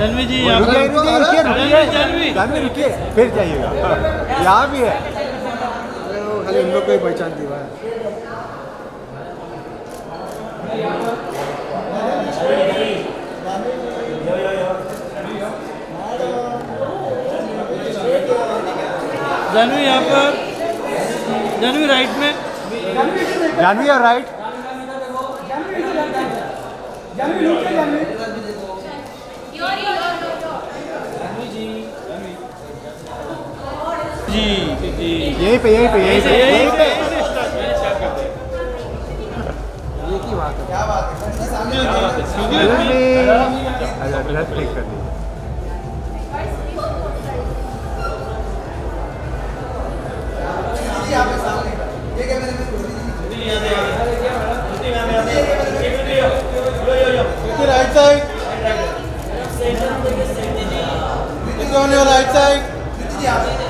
जानवी जी रुकिए रुकिए। जानवी जानवी जानवी फिर जाइएगा। यहाँ भी है। अरे वो खाली उन लोग को ही पहचानती हुआ है जानवी यहाँ पर। जानवी राइट में। जानवी और राइट जी जी यहीं पे यहीं पे यहीं पे। यहीं पे। एक ही बात है अच्छा लेफ़्ट क्लिक कर दीजिए right side Please on your right side.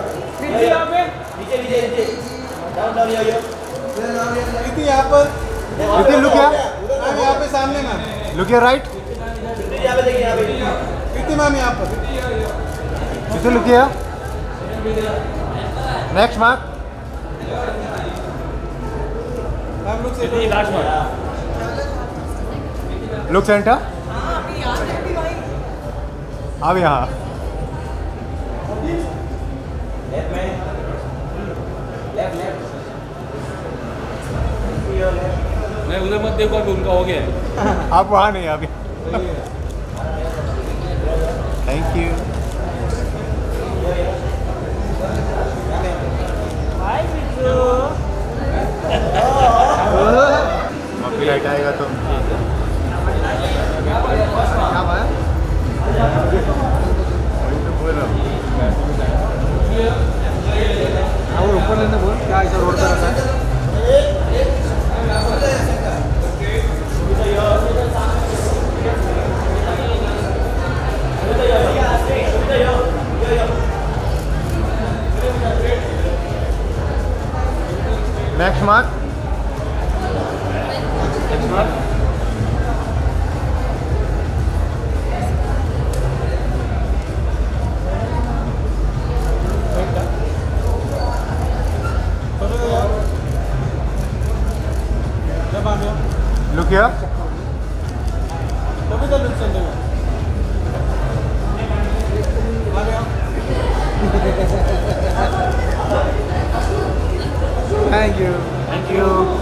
Preeti यहाँ पर लुक यहाँ मैम यहाँ पे सामने ma'am. Look right Preeti ma'am यहाँ पर? किसे लुक यहाँ नेक्स्ट मार्क लुक सेंटर अब यहाँ। मैं उधर मत देखो अभी उनका हो गया है। आप वहाँ नहीं अभी थैंक यू आएगा तो। क्या वही तो बोल रहा हूँ? और ऊपर लेने बोल क्या ऐसा रोड पर रखा है? नेक्स्ट मार्क जब आ गया look thank you thank you